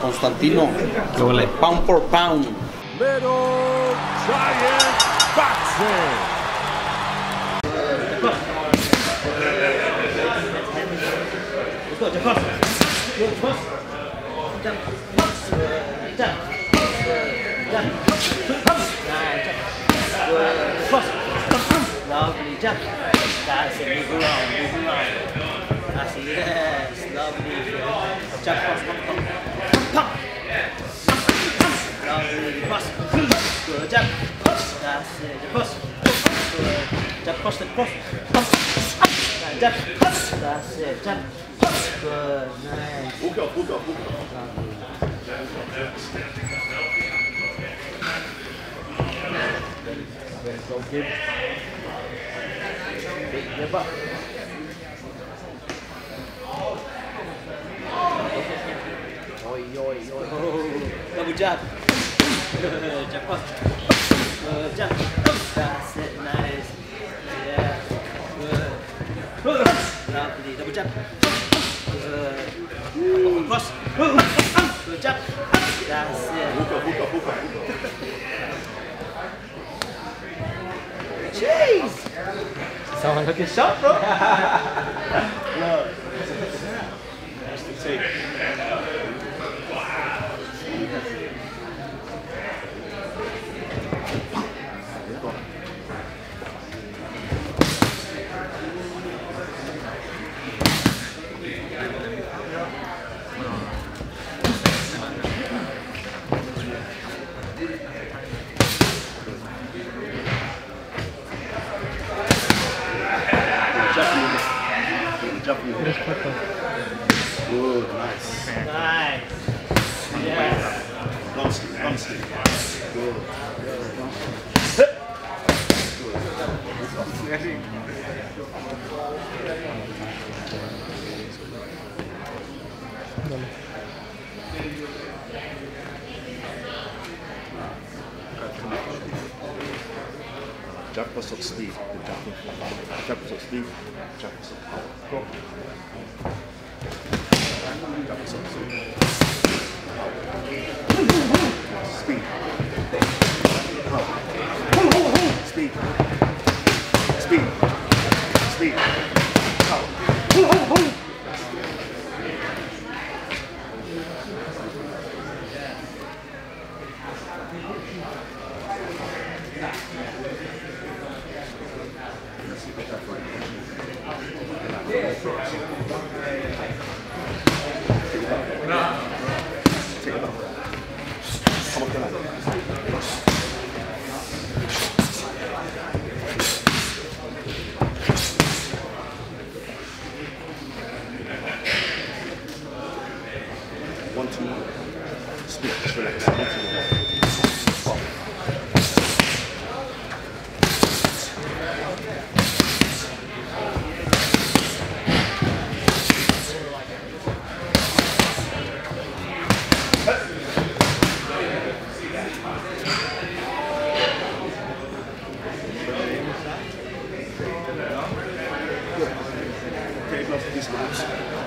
Constantino. Pound por pound. Little Giant Boxing. Lovely jump. That's it. Move around. Move around. That's it. Yes. Lovely. Jump Cross. Jump cross then cross. Cross. Jump. Cross. That's it. Jump. Cross. Good. Nice. Hook up, hook up, hook up. Very good game. Big back. Oi, oi, oi. Double jab. jab cross. Good jump. That's it. Nice. Yeah. Good. Lovely. Double jump. Good. Cross. Good jump. That's it. Walk up, walk up, walk up, walk up. Jeez. Someone looking shot, bro. Take. Jump you. Good, nice. Nice. Yes. Bump stick. Good. Jump plus up speed. Good jump. Jump plus up speed. Jump plus Grazie. These moves.